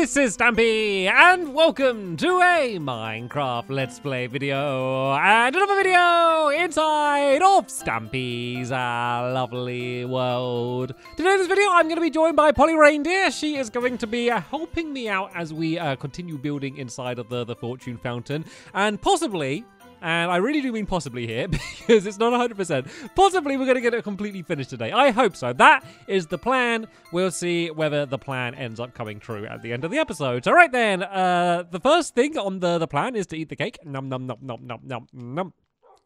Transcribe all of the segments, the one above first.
this is Stampy, and welcome to a Minecraft Let's Play video, and another video inside of Stampy's uh, lovely world. Today in this video, I'm going to be joined by Polly Reindeer. She is going to be uh, helping me out as we uh, continue building inside of the, the Fortune Fountain, and possibly and I really do mean possibly here because it's not 100%. Possibly we're going to get it completely finished today. I hope so. That is the plan. We'll see whether the plan ends up coming true at the end of the episode. So, right then, uh, the first thing on the, the plan is to eat the cake. Num, num, num, num, num, num, num.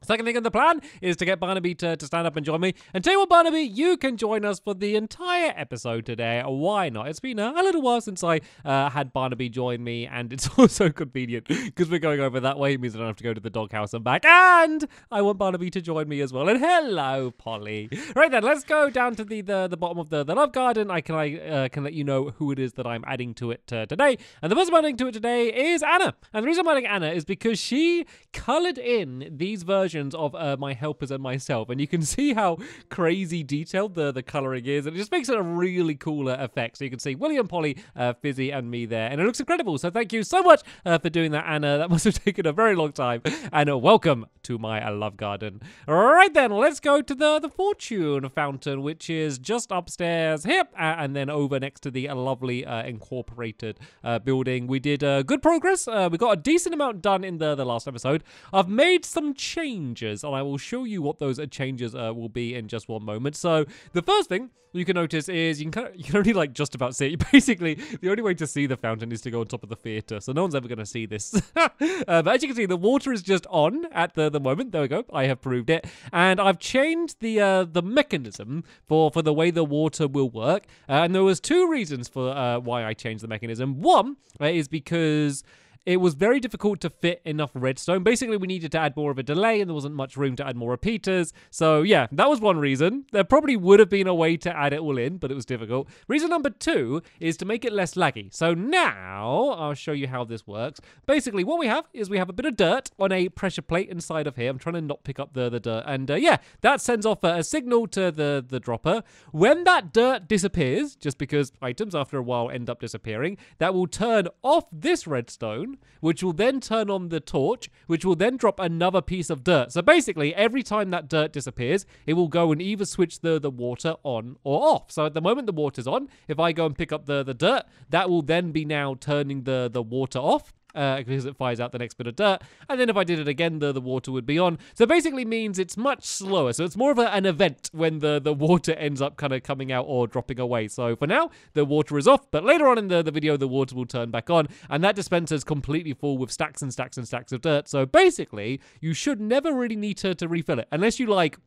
Second thing on the plan is to get Barnaby to, to stand up and join me. And tell you what, Barnaby, you can join us for the entire episode today. Why not? It's been a, a little while since I uh, had Barnaby join me, and it's also convenient because we're going over that way. It means I don't have to go to the doghouse and back. And I want Barnaby to join me as well. And hello, Polly. Right then, let's go down to the the, the bottom of the, the love garden. I can I uh, can let you know who it is that I'm adding to it uh, today. And the person I'm adding to it today is Anna. And the reason I'm adding Anna is because she colored in these versions of uh, my helpers and myself, and you can see how crazy detailed the, the coloring is, and it just makes it a really cooler effect. So you can see William, Polly, uh, Fizzy, and me there, and it looks incredible. So thank you so much uh, for doing that, Anna. That must have taken a very long time, and uh, welcome to my uh, love garden. All right then, let's go to the the fortune fountain, which is just upstairs here, and then over next to the lovely uh, incorporated building. We did good progress. we got a decent amount done in the the last episode. I've made some changes changes, and I will show you what those changes uh, will be in just one moment. So the first thing you can notice is you can kind of, you can only like just about see it. Basically, the only way to see the fountain is to go on top of the theater, so no one's ever going to see this. uh, but as you can see, the water is just on at the, the moment. There we go. I have proved it, and I've changed the uh, the mechanism for for the way the water will work. Uh, and there was two reasons for uh, why I changed the mechanism. One uh, is because it was very difficult to fit enough redstone. Basically, we needed to add more of a delay and there wasn't much room to add more repeaters. So, yeah, that was one reason. There probably would have been a way to add it all in, but it was difficult. Reason number two is to make it less laggy. So now I'll show you how this works. Basically, what we have is we have a bit of dirt on a pressure plate inside of here. I'm trying to not pick up the, the dirt. And uh, yeah, that sends off a, a signal to the, the dropper. When that dirt disappears, just because items after a while end up disappearing, that will turn off this redstone which will then turn on the torch, which will then drop another piece of dirt. So basically, every time that dirt disappears, it will go and either switch the, the water on or off. So at the moment the water's on, if I go and pick up the, the dirt, that will then be now turning the, the water off uh, because it fires out the next bit of dirt. And then if I did it again, the, the water would be on. So basically means it's much slower. So it's more of a, an event when the, the water ends up kind of coming out or dropping away. So for now, the water is off. But later on in the, the video, the water will turn back on. And that dispenser is completely full with stacks and stacks and stacks of dirt. So basically, you should never really need to, to refill it. Unless you like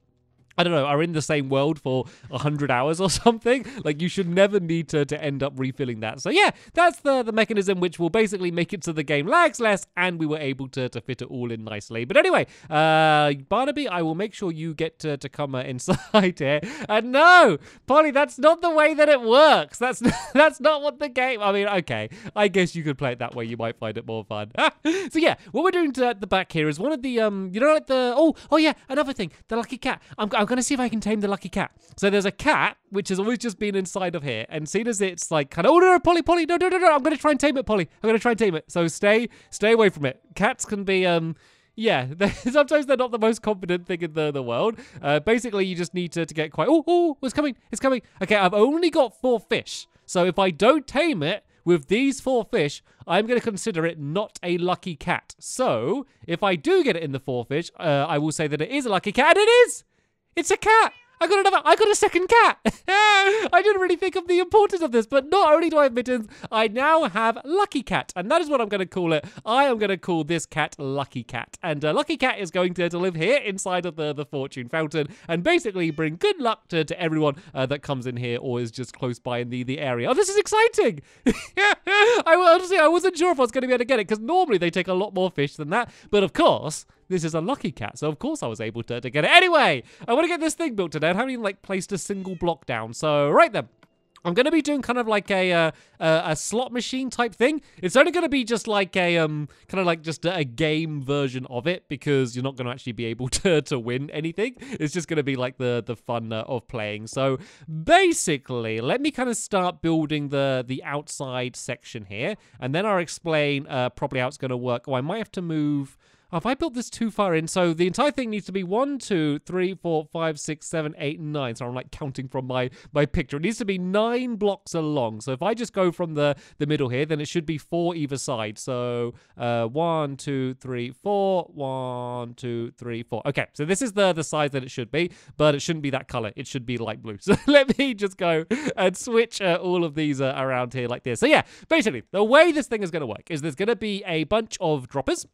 I don't know, are in the same world for 100 hours or something. Like, you should never need to, to end up refilling that. So, yeah, that's the, the mechanism which will basically make it so the game lags less and we were able to, to fit it all in nicely. But anyway, uh, Barnaby, I will make sure you get to, to come uh, inside here. And no, Polly, that's not the way that it works. That's, that's not what the game. I mean, okay, I guess you could play it that way. You might find it more fun. so, yeah, what we're doing to, at the back here is one of the, um, you know, like the, oh, oh, yeah, another thing, the lucky cat. I'm, I'm going to see if I can tame the lucky cat. So there's a cat which has always just been inside of here, and seen as it's like kind of oh no, no Polly Polly no no no no I'm going to try and tame it Polly I'm going to try and tame it. So stay stay away from it. Cats can be um yeah, they, sometimes they're not the most confident thing in the, the world. Uh, basically, you just need to, to get quite. Oh, oh, it's coming, it's coming. Okay, I've only got four fish. So if I don't tame it, with these four fish, I'm going to consider it not a lucky cat. So, if I do get it in the four fish, uh, I will say that it is a lucky cat, and it is! It's a cat! I got another. I got a second cat. I didn't really think of the importance of this, but not only do I have mittens, I now have Lucky Cat, and that is what I'm going to call it. I am going to call this cat Lucky Cat, and uh, Lucky Cat is going to, to live here inside of the the fortune fountain, and basically bring good luck to, to everyone uh, that comes in here or is just close by in the the area. Oh, this is exciting! I honestly I wasn't sure if I was going to be able to get it because normally they take a lot more fish than that, but of course this is a lucky cat, so of course I was able to, to get it. Anyway, I want to get this thing built today. I haven't even like placed a single block down. So right then. I'm going to be doing kind of like a, uh, a a slot machine type thing. It's only going to be just like a um kind of like just a, a game version of it because you're not going to actually be able to to win anything. It's just going to be like the the fun uh, of playing. So basically, let me kind of start building the the outside section here, and then I'll explain uh, probably how it's going to work. Oh, I might have to move. Have I built this too far in? So the entire thing needs to be one, two, three, four, five, six, seven, eight, nine. So I'm like counting from my my picture. It needs to be nine blocks along. So if I just go from the the middle here, then it should be four either side. So uh, one, two, three, four. One, two, three, four. Okay, so this is the the size that it should be, but it shouldn't be that color. It should be light blue. So let me just go and switch uh, all of these uh, around here like this. So yeah, basically the way this thing is going to work is there's going to be a bunch of droppers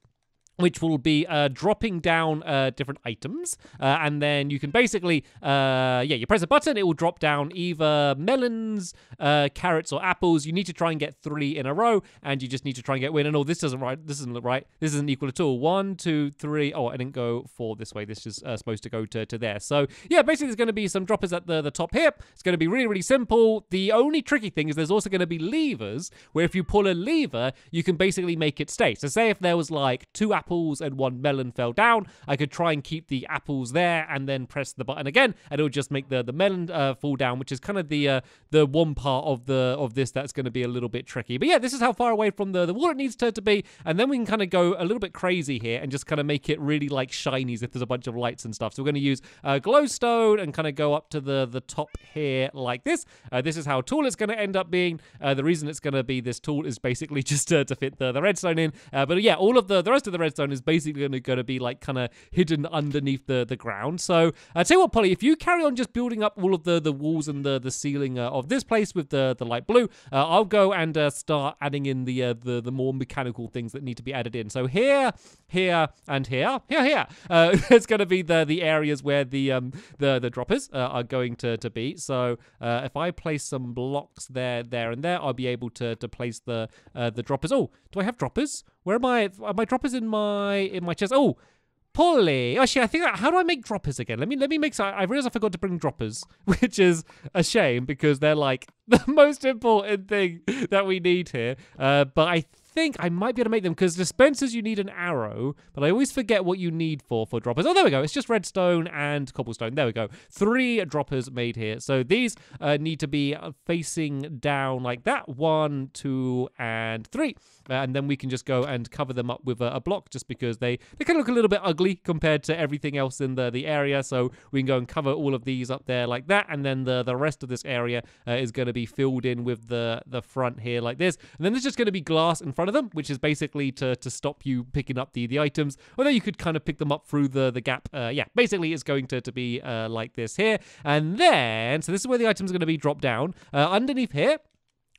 which will be uh, dropping down uh, different items. Uh, and then you can basically, uh, yeah, you press a button, it will drop down either melons, uh, carrots, or apples. You need to try and get three in a row, and you just need to try and get win. And oh, this doesn't right. This isn't right. This isn't equal at all. One, two, three. Oh, I didn't go four this way. This is uh, supposed to go to, to there. So yeah, basically there's going to be some droppers at the, the top here. It's going to be really, really simple. The only tricky thing is there's also going to be levers, where if you pull a lever, you can basically make it stay. So say if there was like two apples apples and one melon fell down, I could try and keep the apples there and then press the button again, and it would just make the the melon uh, fall down, which is kind of the uh, the one part of the of this that's going to be a little bit tricky. But yeah, this is how far away from the the wall it needs to, to be, and then we can kind of go a little bit crazy here and just kind of make it really like shinies if there's a bunch of lights and stuff. So we're going to use uh, glowstone and kind of go up to the the top here like this. Uh, this is how tall it's going to end up being. Uh, the reason it's going to be this tall is basically just to, to fit the, the redstone in. Uh, but yeah, all of the the rest of the redstone is basically going to be like kind of hidden underneath the, the ground. So I uh, tell you what, Polly, if you carry on just building up all of the, the walls and the, the ceiling uh, of this place with the, the light blue, uh, I'll go and uh, start adding in the, uh, the the more mechanical things that need to be added in. So here, here, and here, here, here, uh, it's going to be the the areas where the um the the droppers are going to to be. So if I place some blocks there, there, and there, I'll be able to to place the the droppers. Oh, do I have droppers? Where am I? Are my droppers in my in my chest? Oh, Polly. Actually, I think how do I make droppers again? Let me let me make. I, I realized I forgot to bring droppers, which is a shame because they're like the most important thing that we need here. Uh, but I think I might be able to make them because dispensers you need an arrow, but I always forget what you need for for droppers. Oh, there we go. It's just redstone and cobblestone. There we go. Three droppers made here. So these uh, need to be facing down like that. One, two, and three. And then we can just go and cover them up with a, a, block just because they, they kind of look a little bit ugly compared to everything else in the, the area. So we can go and cover all of these up there like that. And then the, the rest of this area uh, is going to be filled in with the, the front here like this. And then there's just going to be glass in front front of them, which is basically to, to stop you picking up the, the items. Although you could kind of pick them up through the, the gap. Uh, yeah, basically it's going to, to be uh, like this here. And then, so this is where the items are going to be dropped down. Uh, underneath here,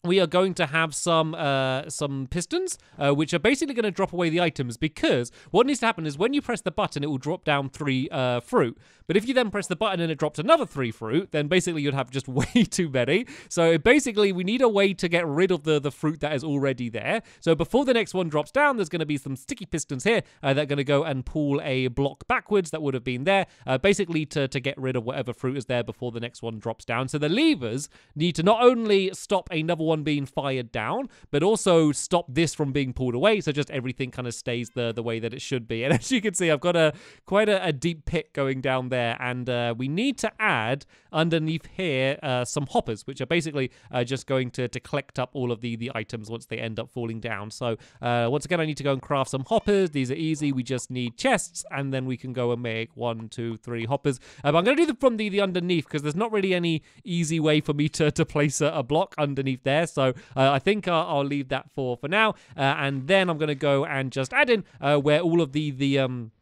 we are going to have some uh, some pistons, uh, which are basically going to drop away the items because what needs to happen is when you press the button, it will drop down three uh, fruit. But if you then press the button and it drops another three fruit, then basically you'd have just way too many. So basically, we need a way to get rid of the, the fruit that is already there. So before the next one drops down, there's going to be some sticky pistons here uh, that are going to go and pull a block backwards that would have been there, uh, basically to, to get rid of whatever fruit is there before the next one drops down. So the levers need to not only stop another one one being fired down, but also stop this from being pulled away. So just everything kind of stays the the way that it should be. And as you can see, I've got a quite a, a deep pit going down there, and uh, we need to add underneath here uh, some hoppers, which are basically uh, just going to to collect up all of the the items once they end up falling down. So uh, once again, I need to go and craft some hoppers. These are easy. We just need chests, and then we can go and make one, two, three hoppers. But I'm going to do them from the the underneath because there's not really any easy way for me to to place a, a block underneath there there. So uh, I think I'll, I'll, leave that for for now, uh, and then I'm going to go and just add in uh, where all of the the um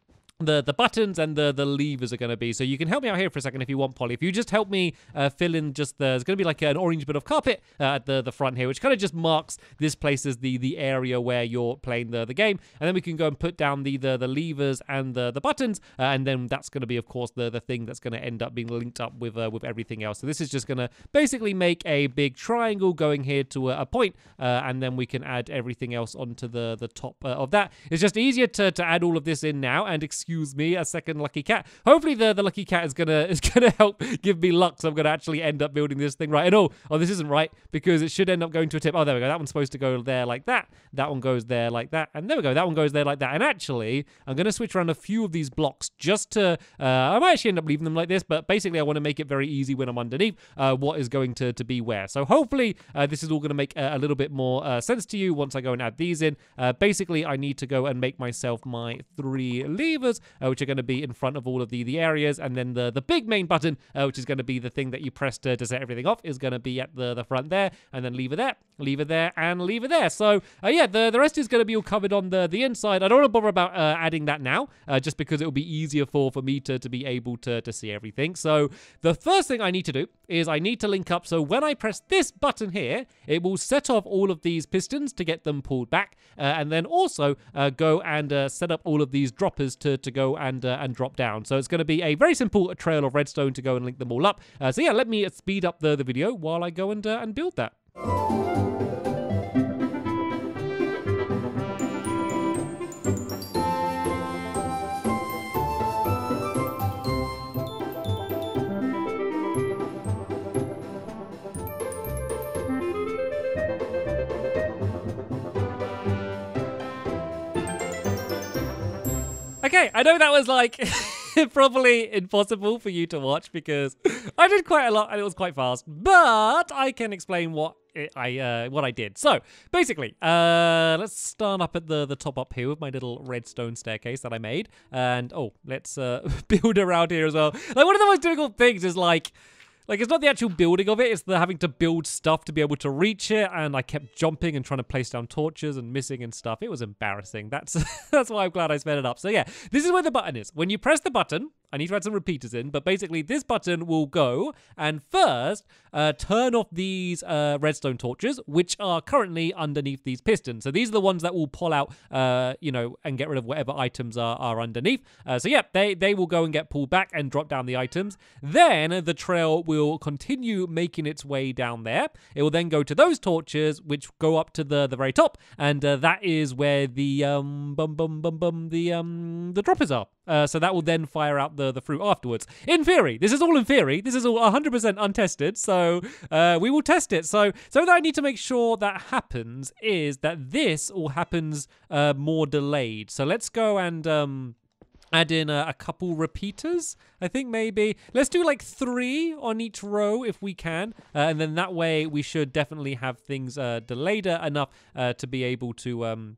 the the buttons and the the levers are going to be. So you can help me out here for a second if you want, Polly. If you just help me uh, fill in just the, there's going to be like an orange bit of carpet uh, at the the front here, which kind of just marks this place as the the area where you're playing the the game, and then we can go and put down the the, the levers and the the buttons, uh, and then that's going to be of course the the thing that's going to end up being linked up with uh, with everything else. So this is just going to basically make a big triangle going here to a, a point, uh, and then we can add everything else onto the the top uh, of that. It's just easier to to add all of this in now, and excuse excuse me, a second lucky cat. Hopefully the, the lucky cat is gonna is gonna help give me luck, so I'm gonna actually end up building this thing right. And oh, oh, this isn't right because it should end up going to a tip. Oh, there we go. That one's supposed to go there like that. That one goes there like that, and there we go. That one goes there like that. And actually, I'm gonna switch around a few of these blocks just to. Uh, I might actually end up leaving them like this, but basically, I want to make it very easy when I'm underneath uh, what is going to to be where. So hopefully, uh, this is all gonna make a, a little bit more uh, sense to you once I go and add these in. Uh, basically, I need to go and make myself my three levers, uh, which are going to be in front of all of the, the areas. And then the, the big main button, uh, which is going to be the thing that you press to, to set everything off, is going to be at the, the front there. And then leave lever there, leave lever there, and leave lever there. So, uh, yeah, the, the rest is going to be all covered on the, the inside. I don't want to bother about uh, adding that now, uh, just because it will be easier for, for me to, to be able to, to see everything. So, the first thing I need to do is I need to link up. So, when I press this button here, it will set off all of these pistons to get them pulled back. Uh, and then also uh, go and uh, set up all of these droppers to, to go and uh, and drop down. So it's going to be a very simple trail of redstone to go and link them all up. Uh, so yeah, let me speed up the, the video while I go and, uh, and build that. Okay, I know that was like probably impossible for you to watch because I did quite a lot and it was quite fast, but I can explain what I uh, what I did. So basically, uh, let's start up at the the top up here with my little redstone staircase that I made, and oh, let's uh, build around here as well. Like one of the most difficult things is like like, it's not the actual building of it, it's the having to build stuff to be able to reach it, and I kept jumping and trying to place down torches and missing and stuff. It was embarrassing. That's that's why I'm glad I sped it up. So yeah, this is where the button is. When you press the button, I need to add some repeaters in, but basically this button will go and first uh, turn off these uh, redstone torches, which are currently underneath these pistons. So these are the ones that will pull out, uh, you know, and get rid of whatever items are, are underneath. Uh, so yeah, they, they will go and get pulled back and drop down the items. Then the trail will continue making its way down there. It will then go to those torches, which go up to the, the very top, and uh, that is where the um bum bum bum bum the um the droppers are. Uh, so that will then fire out the, the fruit afterwards. In theory, this is all in theory. This is all 100% untested. So uh, we will test it. So so that I need to make sure that happens is that this all happens uh, more delayed. So let's go and um, add in a, a, couple repeaters i think maybe let's do like three on each row if we can uh, and then that way we should definitely have things uh, delayed enough uh, to be able to um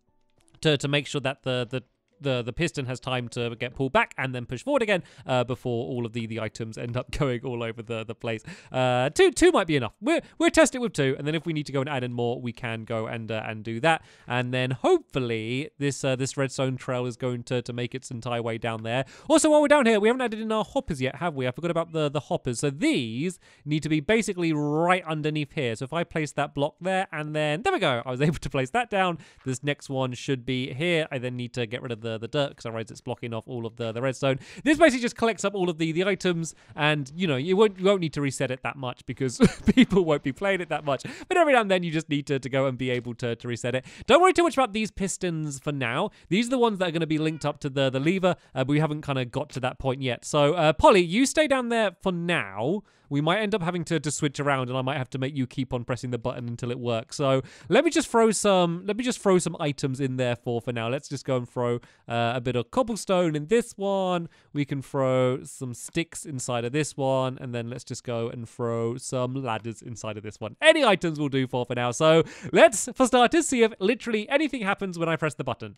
to, to make sure that the the the the piston has time to get pulled back and then push forward again uh, before all of the the items end up going all over the the place. Uh, two two might be enough. We're we're testing with two, and then if we need to go and add in more, we can go and uh, and do that. And then hopefully this uh, this redstone trail is going to to make its entire way down there. Also, while we're down here, we haven't added in our hoppers yet, have we? I forgot about the the hoppers. So these need to be basically right underneath here. So if I place that block there, and then there we go, I was able to place that down. This next one should be here. I then need to get rid of the the dirt because otherwise it's blocking off all of the the redstone. This basically just collects up all of the the items, and you know you won't you won't need to reset it that much because people won't be playing it that much. But every now and then you just need to to go and be able to to reset it. Don't worry too much about these pistons for now. These are the ones that are going to be linked up to the the lever, uh, but we haven't kind of got to that point yet. So uh, Polly, you stay down there for now we might end up having to, to switch around and I might have to make you keep on pressing the button until it works. So let me just throw some let me just throw some items in there for for now. Let's just go and throw uh, a bit of cobblestone in this one. We can throw some sticks inside of this one and then let's just go and throw some ladders inside of this one. Any items will do for for now. So let's for starters see if literally anything happens when I press the button.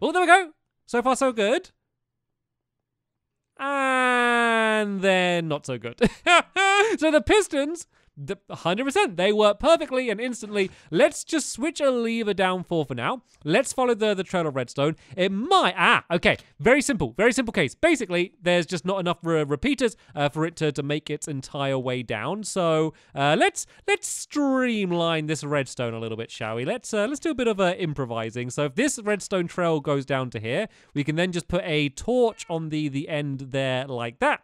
Oh, there we go. So far so good. And they're not so good. so the Pistons 100%. They work perfectly and instantly. Let's just switch a lever down for for now. Let's follow the, the trail of redstone. It might... Ah, okay. Very simple. Very simple case. Basically, there's just not enough re repeaters uh, for it to, to make its entire way down. So uh, let's let's streamline this redstone a little bit, shall we? Let's uh, let's do a bit of uh, improvising. So if this redstone trail goes down to here, we can then just put a torch on the, the end there like that.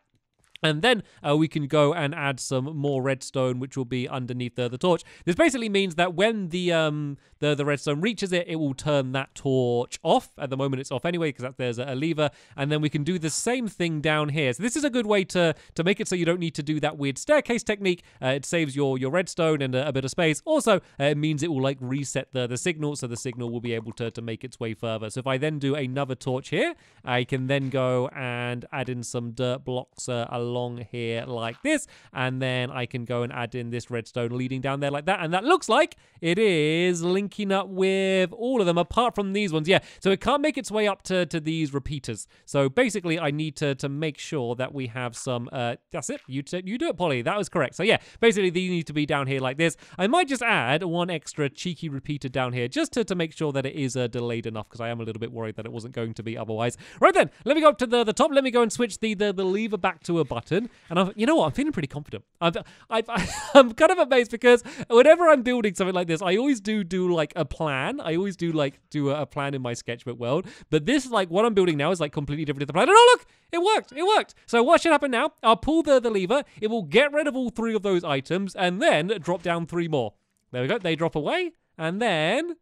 And then uh, we can go and add some more redstone, which will be underneath the, the torch. This basically means that when the um the, the redstone reaches it, it will turn that torch off. At the moment, it's off anyway because there's a, a, lever. And then we can do the same thing down here. So this is a good way to to make it so you don't need to do that weird staircase technique. Uh, it saves your your redstone and a, a bit of space. Also, uh, it means it will like reset the the signal, so the signal will be able to to make its way further. So if I then do another torch here, I can then go and add in some dirt blocks uh, along here like this. And then I can go and add in this redstone leading down there like that. And that looks like it is linking up with all of them apart from these ones. Yeah, so it can't make its way up to, to these repeaters. So basically I need to, to make sure that we have some, uh, that's it. You, you do it, Polly. That was correct. So yeah, basically these need to be down here like this. I might just add one extra cheeky repeater down here just to, to make sure that it is uh, delayed enough because I am a little bit worried that it wasn't going to be otherwise. Right then, let me go up to the, the top. Let me go and switch the, the, the lever back to a button. And I'm, you know what? I'm feeling pretty confident. I've, I've, I'm kind of amazed because whenever I'm building something like this, I always do do like a plan. I always do like do a, a plan in my sketchbook world. But this, like what I'm building now, is like completely different to the plan. And oh look, it worked. It worked. So what should happen now? I'll pull the, the lever. It will get rid of all three of those items and then drop down three more. There we go. They drop away. And then,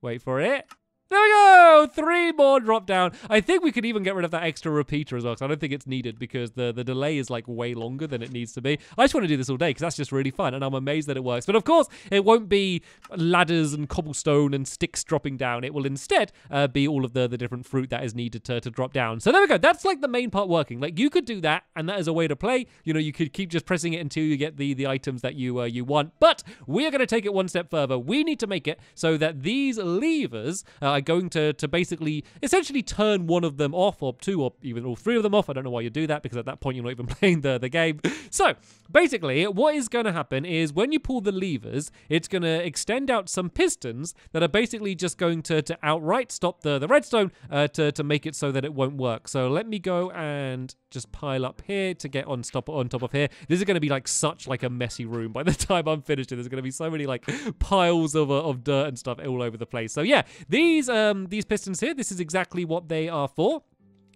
wait for it. There we go! Three more drop down. I think we could even get rid of that extra repeater as well, because I don't think it's needed because the, the delay is like way longer than it needs to be. I just want to do this all day because that's just really fun, and I'm amazed that it works. But of course, it won't be ladders and cobblestone and sticks dropping down. It will instead uh, be all of the, the different fruit that is needed to, to drop down. So there we go. That's like the main part working. Like you could do that, and that is a way to play. You know, you could keep just pressing it until you get the, the items that you, uh, you want. But we are going to take it one step further. We need to make it so that these levers uh, going to, to basically essentially turn one of them off or two or even all three of them off. I don't know why you do that because at that point you're not even playing the, the game. So basically what is going to happen is when you pull the levers, it's going to extend out some pistons that are basically just going to, to outright stop the, the redstone uh, to, to make it so that it won't work. So let me go and just pile up here to get on top on top of here. This is going to be like such like a messy room by the time I'm finished. There's going to be so many like piles of, uh, of dirt and stuff all over the place. So yeah, these um these pistons here, this is exactly what they are for.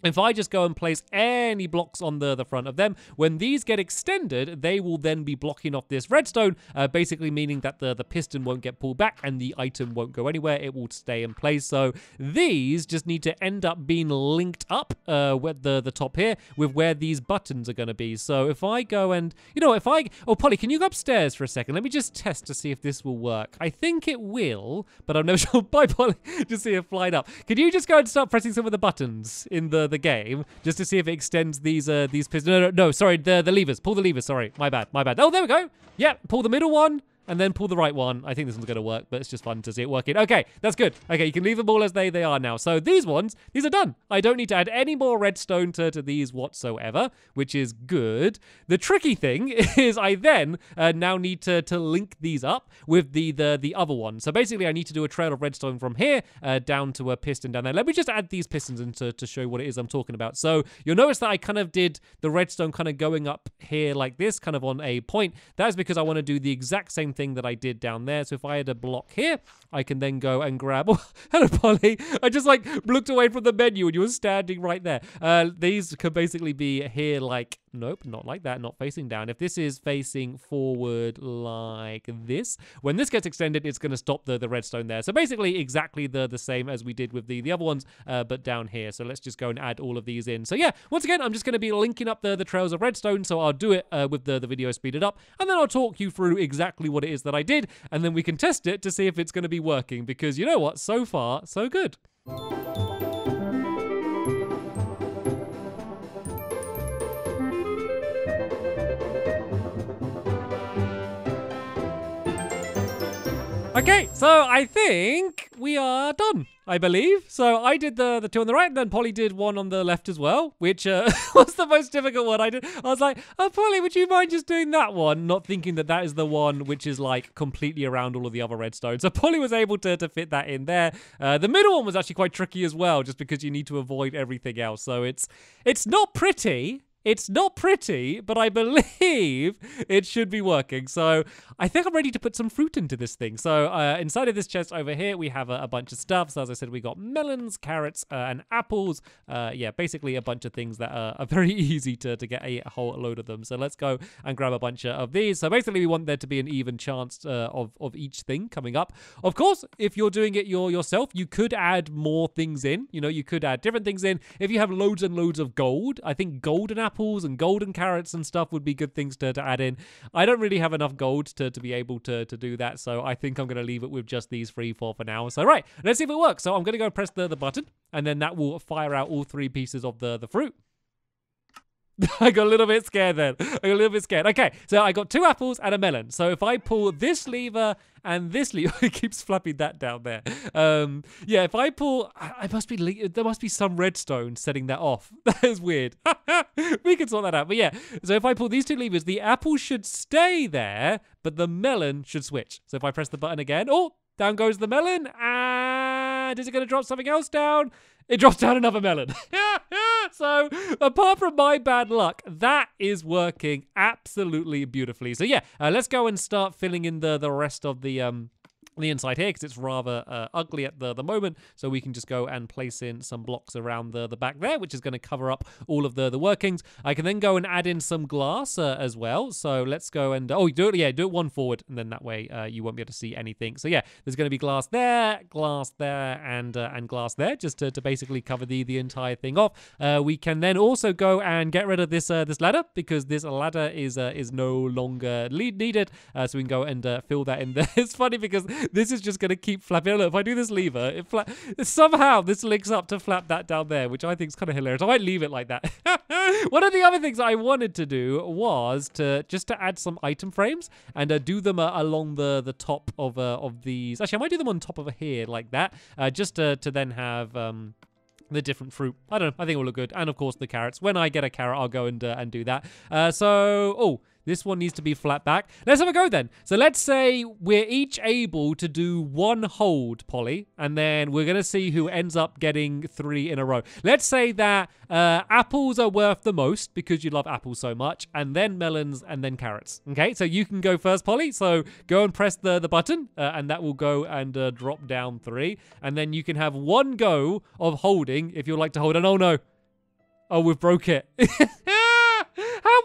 If I just go and place any blocks on the, the front of them, when these get extended, they will then be blocking off this redstone, uh, basically meaning that the, the piston won't get pulled back and the item won't go anywhere. It will stay in place. So these just need to end up being linked up uh, with the, the top here with where these buttons are going to be. So if I go and, you know, if I, oh, Polly, can you go upstairs for a second? Let me just test to see if this will work. I think it will, but I'm never sure. Bye, Polly. just see it flying up. Can you just go and start pressing some of the buttons in the, the game just to see if it extends these uh these pistons. No, no, no, sorry, the the levers. Pull the levers. Sorry, my bad, my bad. Oh, there we go. Yeah, pull the middle one and then pull the right one. I think this one's going to work, but it's just fun to see it working. Okay, that's good. Okay, you can leave them all as they, they are now. So these ones, these are done. I don't need to add any more redstone to, to these whatsoever, which is good. The tricky thing is I then uh, now need to, to link these up with the, the, the other one. So basically I need to do a trail of redstone from here uh, down to a piston down there. Let me just add these pistons in to, to show what it is I'm talking about. So you'll notice that I kind of did the redstone kind of going up here like this, kind of on a point. That is because I want to do the exact same thing that I did down there. So if I had a block here, I can then go and grab. Oh, hello, Polly. I just like looked away from the menu and you were standing right there. Uh, these could basically be here like Nope, not like that, not facing down. If this is facing forward like this, when this gets extended, it's going to stop the, the redstone there. So basically exactly the, the same as we did with the, the other ones, uh, but down here. So let's just go and add all of these in. So yeah, once again, I'm just going to be linking up the, the trails of redstone. So I'll do it uh, with the, the video speeded up, and then I'll talk you through exactly what is that I did, and then we can test it to see if it's going to be working, because you know what? So far, so good. Okay, so I think we are done. I believe. So I did the the two on the right, and then Polly did one on the left as well, which uh, was the most difficult one I did. I was like, "Oh, Polly, would you mind just doing that one?" Not thinking that that is the one which is like completely around all of the other redstone. So Polly was able to to fit that in there. Uh, the middle one was actually quite tricky as well, just because you need to avoid everything else. So it's it's not pretty It's not pretty, but I believe it should be working. So I think I'm ready to put some fruit into this thing. So uh, inside of this chest over here, we have a, a, bunch of stuff. So as I said, we got melons, carrots, uh, and apples. Uh, yeah, basically a bunch of things that are, are very easy to, to get a, whole load of them. So let's go and grab a bunch of these. So basically, we want there to be an even chance uh, of, of each thing coming up. Of course, if you're doing it your, yourself, you could add more things in. You know, you could add different things in. If you have loads and loads of gold, I think golden apples apples and golden carrots and stuff would be good things to, to add in. I don't really have enough gold to, to be able to, to do that, so I think I'm going to leave it with just these three for for now. So right, let's see if it works. So I'm going to go press the, the button, and then that will fire out all three pieces of the, the fruit. I got a little bit scared then. I got a little bit scared. Okay, so I got two apples and a melon. So if I pull this lever and this lever, it keeps flapping that down there. Um, yeah, if I pull, I must be there must be some redstone setting that off. That is weird. we can sort that out. But yeah, so if I pull these two levers, the apple should stay there, but the melon should switch. So if I press the button again, oh, down goes the melon, and is it going to drop something else down? It drops down another melon. so, apart from my bad luck, that is working absolutely beautifully. So, yeah, uh, let's go and start filling in the, the rest of the um, the inside here because it's rather uh, ugly at the, the moment. So we can just go and place in some blocks around the, the back there, which is going to cover up all of the, the workings. I can then go and add in some glass uh, as well. So let's go and, oh, do it, yeah, do it one forward. And then that way uh, you won't be able to see anything. So yeah, there's going to be glass there, glass there, and uh, and glass there, just to, to basically cover the, the entire thing off. Uh, we can then also go and get rid of this uh, this ladder because this ladder is is no longer needed. so we can go and fill that in there. it's funny because this is just going to keep flapping. Look, if I do this lever, it fla- somehow this links up to flap that down there, which I think is kind of hilarious. I might leave it like that. One of the other things I wanted to do was to just to add some item frames and uh, do them uh, along the the top of uh, of these. Actually, I might do them on top of here like that, uh, just to to then have. Um, the different fruit. I don't know. I think it will look good. And of course the carrots. When I get a carrot, I'll go and uh, and do that. Uh, so, oh, this one needs to be flat back. Let's have a go then. So let's say we're each able to do one hold, Polly, and then we're going to see who ends up getting three in a row. Let's say that uh, apples are worth the most because you love apples so much, and then melons, and then carrots. Okay, so you can go first, Polly. So go and press the, the button, uh, and that will go and uh, drop down three. And then you can have one go of holding if you'd like to hold. And oh no. Oh, we've broke it.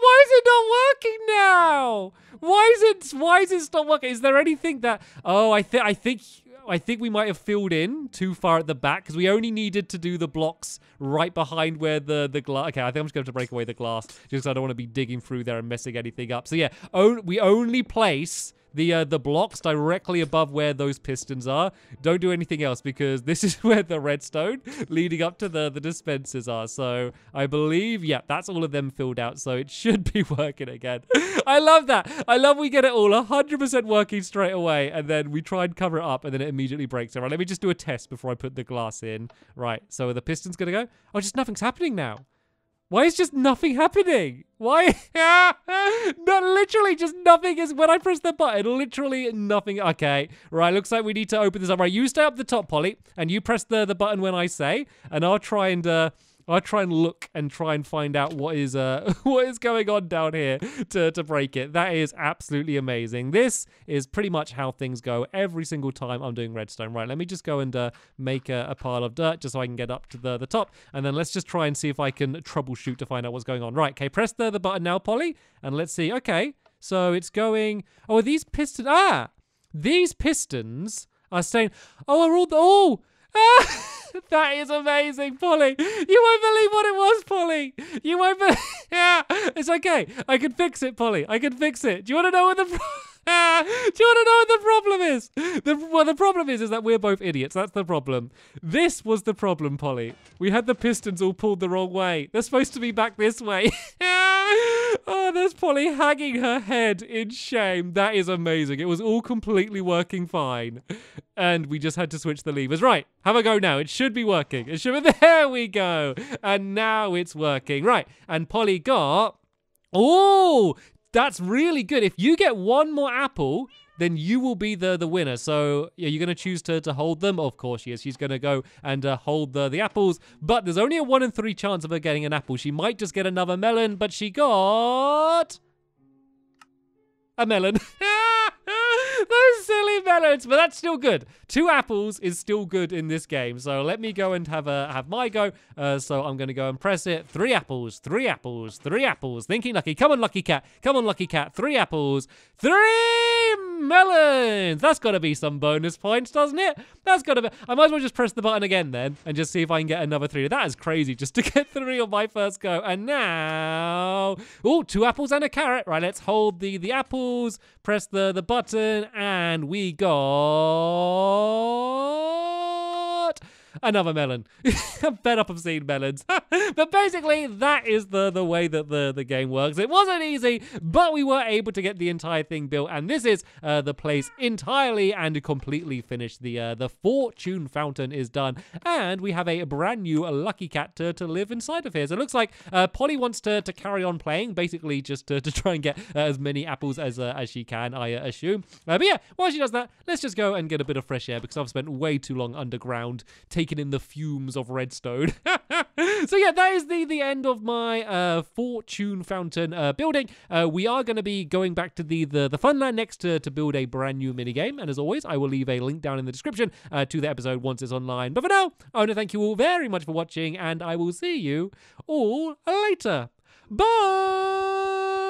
Why is it not working now? Why is it why is it not working? Is there anything that oh I think I think I think we might have filled in too far at the back because we only needed to do the blocks right behind where the the glass. Okay, I think I'm just going to break away the glass just because I don't want to be digging through there and messing anything up. So yeah, on, we only place the uh, the blocks directly above where those pistons are. Don't do anything else because this is where the redstone leading up to the, the dispensers are. So I believe, yeah, that's all of them filled out. So it should be working again. I love that. I love we get it all 100% working straight away and then we try and cover it up and then it immediately breaks. All right, let me just do a test before I put the glass in. Right, so are the pistons going to go? Oh, just nothing's happening now. Why is just nothing happening? Why? no, literally just nothing is when I press the button, literally nothing. Okay, right, looks like we need to open this up. Right, you stay up the top, Polly, and you press the, the button when I say, and I'll try and uh, I try and look and try and find out what is uh what is going on down here to, to break it. That is absolutely amazing. This is pretty much how things go every single time I'm doing redstone. Right, let me just go and uh, make a, a, pile of dirt just so I can get up to the, the top. And then let's just try and see if I can troubleshoot to find out what's going on. Right, okay, press the, the button now, Polly. And let's see. Okay, so it's going... Oh, are these pistons... Ah! These pistons are saying... Oh, are all the... Oh! Ah! that is amazing, Polly. You won't believe what it was, Polly. You won't believe. yeah, it's okay. I can fix it, Polly. I can fix it. Do you want to know what the? Do you want to know what the problem is? The, well, the problem is, is that we're both idiots. That's the problem. This was the problem, Polly. We had the pistons all pulled the wrong way. They're supposed to be back this way. oh, there's Polly hanging her head in shame. That is amazing. It was all completely working fine. And we just had to switch the levers. Right, have a go now. It should be working. It should be. There we go. And now it's working. Right, and Polly got. Oh, that's really good. If you get one more apple, then you will be the the winner. So yeah, you're gonna choose to to hold them. Of course, she is. She's gonna go and uh, hold the the apples. But there's only a one in three chance of her getting an apple. She might just get another melon, but she got a melon. But that's still good. Two apples is still good in this game. So let me go and have a have my go. Uh, so I'm gonna go and press it. Three apples, three apples, three apples. Thinking lucky. Come on, lucky cat. Come on, lucky cat. Three apples, three melons. That's gotta be some bonus points, doesn't it? That's gotta be. I might as well just press the button again then and just see if I can get another three. That is crazy just to get three on my first go. And now, oh, two apples and a carrot. Right, let's hold the the apples. Press the the button and we got another melon. I'm fed up of seeing melons. but basically, that is the, the way that the, the game works. It wasn't easy, but we were able to get the entire thing built. And this is uh, the place entirely and completely finished. The uh, the fortune fountain is done. And we have a brand new lucky cat to, to live inside of here. So it looks like uh, Polly wants to, to carry on playing, basically just to, to try and get uh, as many apples as uh, as she can, I uh, assume. but yeah, while she does that, let's just go and get a bit of fresh air because I've spent way too long underground taking in the fumes of redstone. so yeah, that is the the end of my uh, fortune fountain uh, building. Uh, we are going to be going back to the the, the funland next to, to build a brand new mini game, and as always, I will leave a link down in the description uh, to the episode once it's online. But for now, I want to thank you all very much for watching, and I will see you all later. Bye.